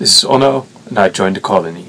This is Ono, and I joined the colony.